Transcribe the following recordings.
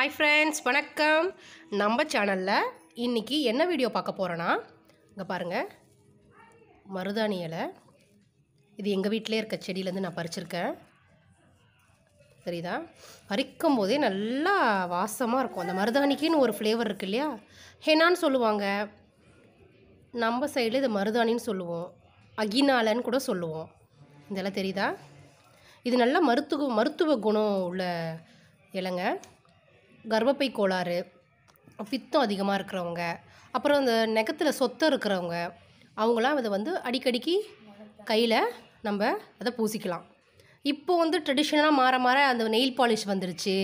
Hi friends வணக்கம். நம்ம சேனலில் இன்றைக்கி என்ன வீடியோ பார்க்க போகிறோன்னா இங்கே பாருங்கள் மருதாணி இலை. இது எங்கள் வீட்டிலே இருக்க செடியிலேருந்து நான் பறிச்சிருக்கேன். சரிதா? பறிக்கும் போதே நல்லா வாசமாக இருக்கும். அந்த மருதாணிக்குன்னு ஒரு ஃப்ளேவர் இருக்கு இல்லையா? ஹெனான்னு சொல்லுவாங்க. நம்ம சைடில் இது மருதாணின்னு சொல்லுவோம். அகினாலன்னு கூட சொல்லுவோம். இதெல்லாம் தெரியுதா? இது நல்லா மருத்துவ மருத்துவ குணம் உள்ள இலைங்க. கர்ப்பப்பை கோளாறு பித்தம் அதிகமாக இருக்கிறவங்க அப்புறம் அந்த நெகத்தில் சொத்தம் இருக்கிறவங்க அவங்களாம் அதை வந்து அடிக்கடிக்கு கையில் நம்ம அதை பூசிக்கலாம். இப்போ வந்து ட்ரெடிஷ்னலாக மாற மாற அந்த நெயில் பாலிஷ் வந்துருச்சு.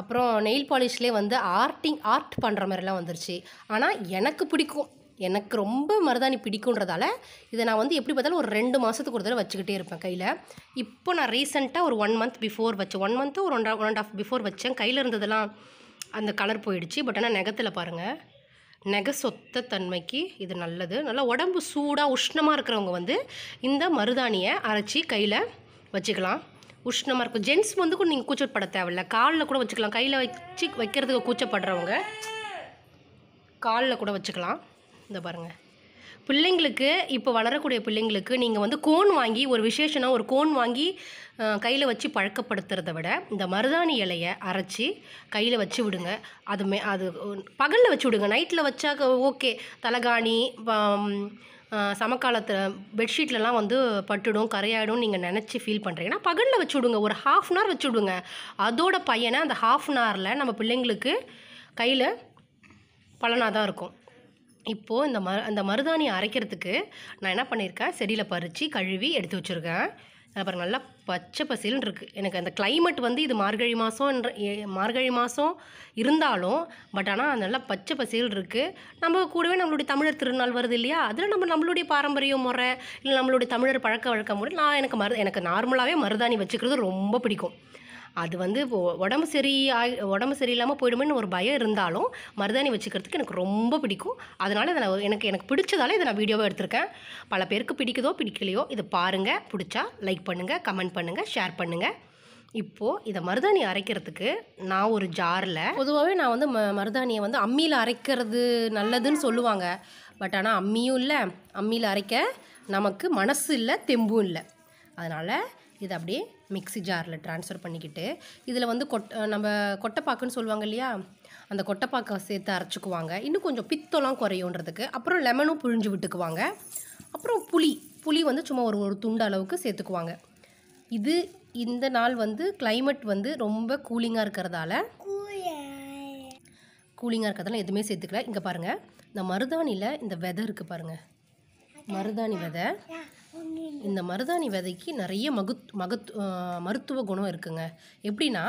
அப்புறம் நெயில் பாலிஷ்லேயே வந்து ஆர்ட்டிங் ஆர்ட் பண்ணுற மாதிரிலாம் வந்துருச்சு. ஆனால் எனக்கு பிடிக்கும். எனக்கு ரொம்ப மருதாணி பிடிக்குன்றதால இதை நான் வந்து எப்படி பார்த்தாலும் ஒரு ரெண்டு மாதத்துக்கு ஒரு தடவை வச்சுக்கிட்டே இருப்பேன் கையில். இப்போ நான் ரீசெண்டாக ஒரு ஒன் மந்த் பிஃபோர் வச்சேன். ஒன் மந்த்து ஒரு one one and half before வச்சேன். கையில் இருந்ததெல்லாம் அந்த கலர் போயிடுச்சு. பட் ஆனால் நெகத்தில் பாருங்கள் நெக சொத்த தன்மைக்கு இது நல்லது. நல்லா உடம்பு சூடாக உஷ்ணமாக இருக்கிறவங்க வந்து இந்த மருதாணியை அரைச்சி கையில் வச்சுக்கலாம். உஷ்ணமாக இருக்கும். ஜென்ஸ் வந்து கூட நீங்கள் கூச்சப்பட தேவையில்ல. காலில் கூட வச்சுக்கலாம். கையில் வச்சு வைக்கிறதுக்கு கூச்சப்படுறவங்க காலில் கூட வச்சுக்கலாம். இந்த பாருங்கள் பிள்ளைங்களுக்கு இப்போ வளரக்கூடிய பிள்ளைங்களுக்கு நீங்கள் வந்து கோன் வாங்கி ஒரு விசேஷனாக ஒரு கோன் வாங்கி கையில் வச்சு பழக்கப்படுத்துறத விட இந்த மருதாணி இலையை அரைச்சி கையில் வச்சு விடுங்க. அது மே அது பகலில் வச்சு விடுங்க. நைட்டில் வச்சா ஓகே தலகாணி சமக்காலத்தில் பெட்ஷீட்லலாம் வந்து பட்டுடும் கரையாயிடும் நீங்கள் நினச்சி ஃபீல் பண்ணுறீங்கன்னா பகலில் வச்சு விடுங்க. ஒரு ஹாஃப் அன் ஹவர் வச்சு விடுங்க. அதோட பையனை அந்த ஹாஃப் அன் ஹவரில் நம்ம பிள்ளைங்களுக்கு கையில் பலனாக தான் இருக்கும். இப்போது இந்த ம அந்த மருதாணியை அரைக்கிறதுக்கு நான் என்ன பண்ணியிருக்கேன் செடியில் பறித்து கழுவி எடுத்து வச்சுருக்கேன். அப்புறம் நல்லா பச்சை பசேல்னு இருக்குது எனக்கு அந்த கிளைமேட் வந்து இது மார்கழி மாதம்ன்ற மார்கழி மாதம் இருந்தாலும் பட் ஆனால் நல்லா பச்சை பசேல் இருக்குது நம்ம கூடவே நம்மளுடைய தமிழர் திருநாள் வருது இல்லையா? அதில் நம்ம நம்மளுடைய பாரம்பரிய முறை இல்லை நம்மளுடைய தமிழர் பழக்க வழக்க முறை நான் எனக்கு மரு எனக்கு நார்மலாகவே மருதாணி வச்சுக்கிறது ரொம்ப பிடிக்கும். அது வந்து உடம்பு சரி உடம்பு சரியில்லாமல் போயிடுமேன்னு ஒரு பயம் இருந்தாலும் மருதாணி வச்சுக்கிறதுக்கு எனக்கு ரொம்ப பிடிக்கும். அதனால் இதை நான் எனக்கு எனக்கு பிடிச்சதால இதை நான் வீடியோவாக எடுத்திருக்கேன். பல பேருக்கு பிடிக்குதோ பிடிக்கலையோ இதை பாருங்கள் பிடிச்சா லைக் பண்ணுங்கள் கமெண்ட் பண்ணுங்கள் ஷேர் பண்ணுங்கள் இப்போது இதை மருதாணி அரைக்கிறதுக்கு நான் ஒரு ஜாரில் பொதுவாகவே நான் வந்து ம மருதாணியை வந்து அம்மியில் அரைக்கிறது நல்லதுன்னு சொல்லுவாங்க. பட் ஆனால் அம்மியும் இல்லை அம்மியில் அரைக்க நமக்கு மனசு இல்லை தெம்பும் இல்லை. அதனால் இதை அப்படியே மிக்ஸி ஜாரில் ட்ரான்ஸ்ஃபர் பண்ணிக்கிட்டு இதில் வந்து கொட் நம்ம கொட்டைப்பாக்குன்னு சொல்லுவாங்க இல்லையா? அந்த கொட்டைப்பாக்கை சேர்த்து அரைச்சிக்குவாங்க. இன்னும் கொஞ்சம் பித்தம்லாம் குறையுன்றதுக்கு. அப்புறம் லெமனும் புழிஞ்சு விட்டுக்குவாங்க. அப்புறம் புளி புளி வந்து சும்மா ஒரு ஒரு துண்டு அளவுக்கு சேர்த்துக்குவாங்க. இது இந்த நாள் வந்து கிளைமேட் வந்து ரொம்ப கூலிங்காக இருக்கிறதால கூலிங்காக இருக்கிறதால எதுவுமே சேர்த்துக்கல. இங்கே பாருங்கள் இந்த மருதாணியில் இந்த விதை இருக்குது பாருங்கள் மருதாணி விதை. இந்த மருதாணி விதைக்கு நிறைய மகுத் மகத் மருத்துவ குணம் இருக்குங்க. எப்படின்னா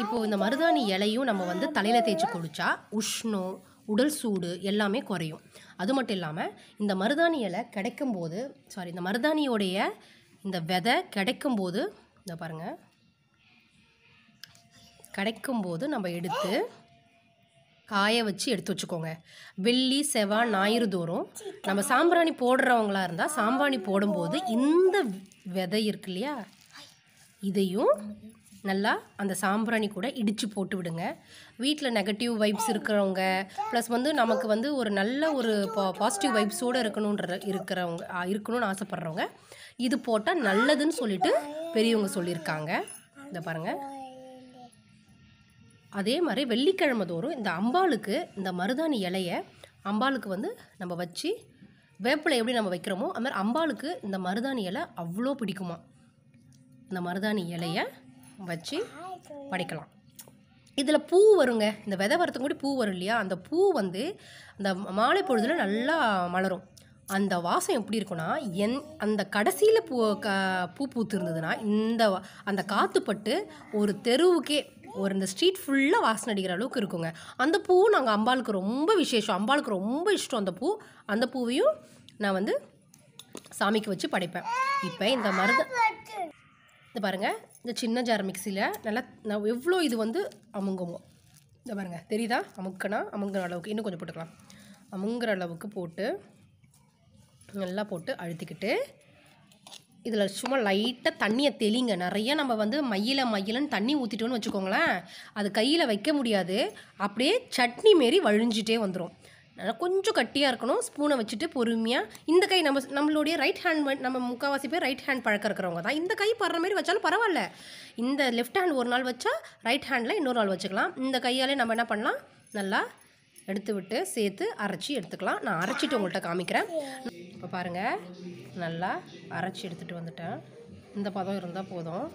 இப்போது இந்த மருதாணி இலையும் நம்ம வந்து தலையில் தேய்ச்சி குடித்தா உஷ்ணம் உடல் சூடு எல்லாமே குறையும். அது மட்டும் இல்லாமல் இந்த மருதாணி இலை கிடைக்கும் போது சாரி இந்த மருதாணியோடைய இந்த விதை கிடைக்கும் போது இந்த பாருங்கள் கிடைக்கும் போது நம்ம எடுத்து காய வச்சு எடுத்து வச்சுக்கோங்க. வெள்ளி செவ்வாய் ஞாயிறு தோறும் நம்ம சாம்பிராணி போடுறவங்களா இருந்தால் சாம்பிராணி போடும்போது இந்த விதை இருக்கு இல்லையா? இதையும் நல்லா அந்த சாம்பிராணி கூட இடித்து போட்டு விடுங்க. வீட்டில் நெகட்டிவ் வைப்ஸ் இருக்கிறவங்க ப்ளஸ் வந்து நமக்கு வந்து ஒரு நல்ல ஒரு பா பாசிட்டிவ் வைப்ஸோடு இருக்கணுன்ற இருக்கிறவங்க இருக்கணும்னு ஆசைப்பட்றவங்க இது போட்டால் நல்லதுன்னு சொல்லிட்டு பெரியவங்க சொல்லியிருக்காங்க. இந்த பாருங்கள் அதே மாதிரி வெள்ளிக்கிழமை தோறும் இந்த அம்பாளுக்கு இந்த மருதாணி இலையை அம்பாளுக்கு வந்து நம்ம வச்சு வேப்பிலை எப்படி நம்ம வைக்கிறோமோ அது மாதிரி அம்பாளுக்கு இந்த மருதாணி இலை அவ்வளோ பிடிக்குமா. இந்த மருதாணி இலையை வச்சு படைக்கலாம். இதில் பூ வருங்க. இந்த விதை வரத்துக்கு கூட பூ வரும் இல்லையா? அந்த பூ வந்து அந்த மாலை பொழுதுல நல்லா மலரும். அந்த வாசம் எப்படி இருக்கும்னா என் அந்த கடைசியில் பூ க பூ பூத்து இருந்ததுன்னா இந்த அந்த காற்றுப்பட்டு ஒரு தெருவுக்கே ஒரு இந்த ஸ்ட்ரீட் ஃபுல்லாக வாசனை அடிக்கிற அளவுக்கு இருக்குங்க. அந்த பூ நாங்கள் அம்பாளுக்கு ரொம்ப விசேஷம். அம்பாளுக்கு ரொம்ப இஷ்டம் அந்த பூ. அந்த பூவையும் நான் வந்து சாமிக்கு வச்சு படைப்பேன். இப்போ இந்த மருந்து இந்த பாருங்கள் இந்த சின்ன ஜார் மிக்சியில் நல்லா நான் எவ்வளோ இது வந்து அமுங்குமோ. இந்த பாருங்க. தெரியுதா? அமுக்கனா அமுங்குற அளவுக்கு. இன்னும் கொஞ்சம் போட்டுக்கலாம். அமுங்குற அளவுக்கு போட்டு நல்லா போட்டு அழுத்திக்கிட்டு இதில் சும்மா லைட்டாக தண்ணியை தெளிங்க. நிறைய நம்ம வந்து மயில மயிலன்னு தண்ணி ஊற்றிட்டோன்னு வச்சுக்கோங்களேன் அது கையில் வைக்க முடியாது. அப்படியே சட்னி மாரி வழிஞ்சிட்டே வந்துடும் நல்லா கொஞ்சம் கட்டியாக இருக்கணும். ஸ்பூனை வச்சுட்டு பொறுமையாக இந்த கை நம்ம நம்மளுடைய ரைட் ஹேண்ட் நம்ம முக்கால்வாசி பேர் ரைட் ஹேண்ட் பழக்கம் இருக்கிறவங்க தான். இந்த கை படுற மாதிரி வச்சாலும் பரவாயில்ல. இந்த லெஃப்ட் ஹேண்ட் ஒரு நாள் வச்சா ரைட் ஹேண்டில் இன்னொரு நாள் வச்சுக்கலாம். இந்த கையாலே நம்ம என்ன பண்ணலாம்? நல்லா எடுத்து விட்டு சேர்த்து அரைச்சி எடுத்துக்கலாம். நான் அரைச்சிட்டு உங்கள்கிட்ட காமிக்கிறேன். இப்போ பாருங்கள் நல்லா அரைச்சி எடுத்துகிட்டு வந்துட்டேன். இந்த பதம் இருந்தால் போதும்.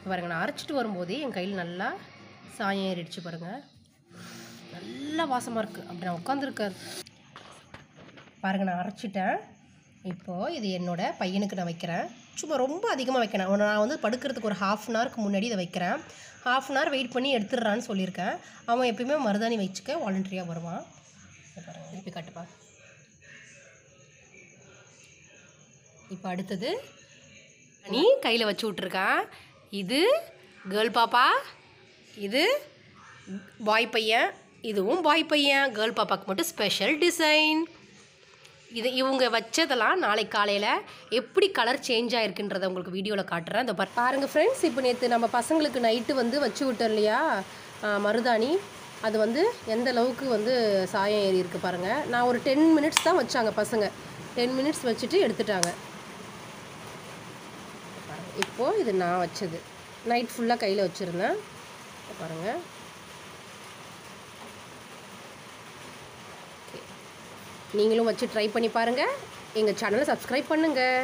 இப்போ நான் அரைச்சிட்டு வரும்போதே என் கையில் நல்லா சாயம் ஏறிடுச்சு பாருங்கள் நல்லா வாசமாக இருக்குது அப்படி நான் உட்காந்துருக்க பாருங்கள் நான் அரைச்சிட்டேன். இப்போது இது என்னோடய பையனுக்கு நான் வைக்கிறேன். சும்மா ரொம்ப அதிகமாக வைக்கிறேன் நான் வந்து படுக்கிறதுக்கு ஒரு ஹாஃப் அன் ஹவருக்கு முன்னாடி இதை வைக்கிறேன். ஹாஃப் அன் ஹவர் வெயிட் பண்ணி எடுத்துடுறான்னு சொல்லியிருக்கேன். அவன் எப்பயுமே மருதாணி வச்சுக்க வாலண்டரியாக வருவான். திருப்பி காட்டுப்பா. இப்போ அடுத்தது நீ கையில் வச்சு விட்ருக்கான் இது கேர்ள் பாப்பா இது பாய் பையன் இதுவும் பாய் பையன். கேர்ள் பாப்பாவுக்கு மட்டும் ஸ்பெஷல் டிசைன் இது இவங்க வச்சதெல்லாம் நாளைக்கு காலையில் எப்படி கலர் சேஞ்ச் ஆகிருக்குன்றதை உங்களுக்கு வீடியோவில் காட்டுறேன். இந்த பாருங்கள் ஃப்ரெண்ட்ஸ் இப்போ நேற்று நம்ம பசங்களுக்கு நைட்டு வந்து வச்சு விட்டோம் இல்லையா? மருதாணி. அது வந்து எந்த அளவுக்கு வந்து சாயம் ஏறி இருக்குது பாருங்கள் நான் ஒரு டென் மினிட்ஸ் தான் வச்சாங்க பசங்க. டென் மினிட்ஸ் வச்சுட்டு எடுத்துட்டாங்க. இப்போது இது நான் வச்சது. நைட் ஃபுல்லாக கையில் வச்சுருந்தேன். பாருங்கள் நீங்களும் வச்சு ட்ரை பண்ணி பாருங்கள் எங்கள் சேனலை சப்ஸ்கிரைப் பண்ணுங்கள்